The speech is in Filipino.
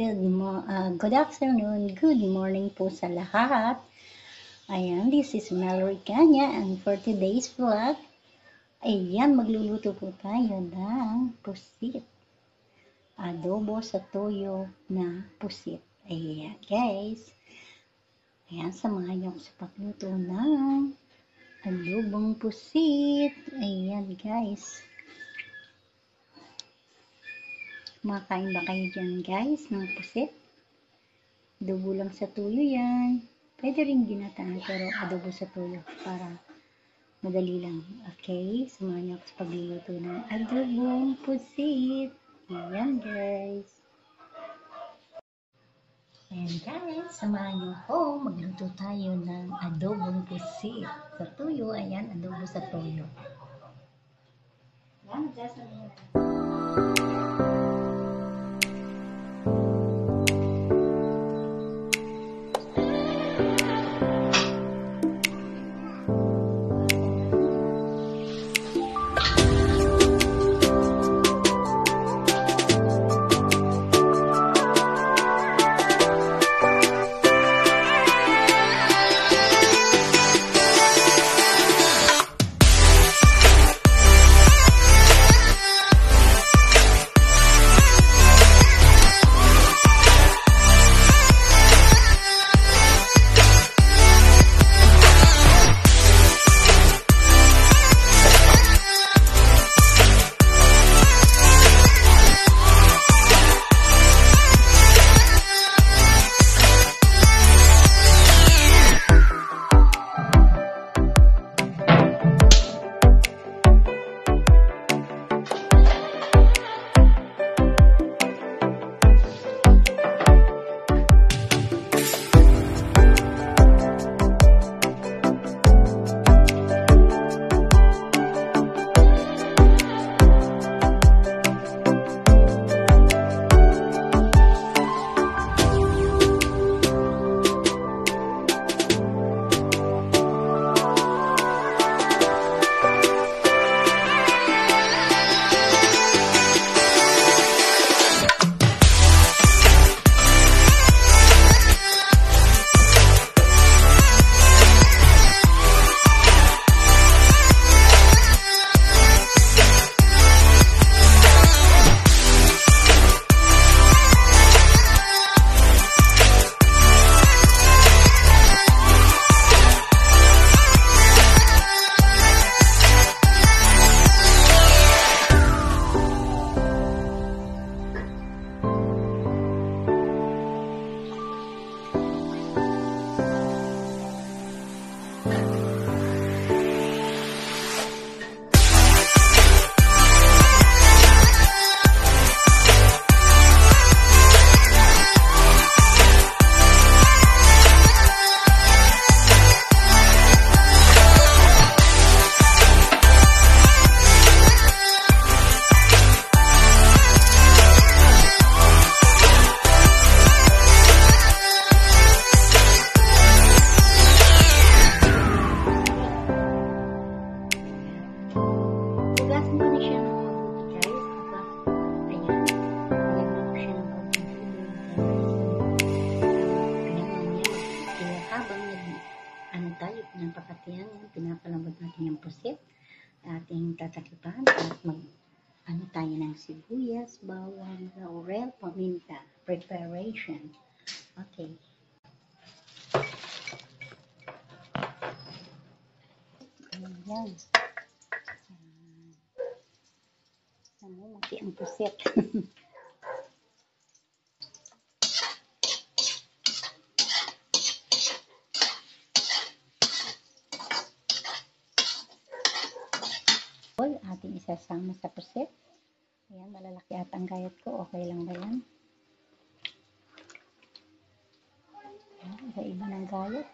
good, mo uh, good afternoon, good morning po sa lahat. Ayan, this is Mallory Kanya and for today's vlog, ayan, magluluto po tayo ng pusit. Adobo sa toyo na pusit. Ayan, guys. Ayan, samahan niyo sa pagluto ng adobong pusit. Ayan, guys. Kumakain ba kayo dyan guys ng pusit? Adobo lang sa tuyo yan. Pwede rin ginataan pero adobo sa tuyo para madali lang. Okay? Samahan niyo ako sa pagluluto ng adobong pusit. Ayan guys. Ayan guys, samahan niyo ako. Magluto tayo ng adobong pusit. Sa tuyo, ayan, adobo sa tuyo. Ayan, magsasabi na. Hugasan habang nag, ano tayo, pinapakatiyan yan, pinapalambot natin yung pusit. Ating tatakipan at mag, ano tayo ng sibuyas, bawang, laurel, paminta. Preparation. Okay. Ayan. Namumuti ang pusit. ating isasama sa pusit. Ayan, malalaki at ang gayat ko. Okay lang ba yan? Ayan, iba-iba ng gayat.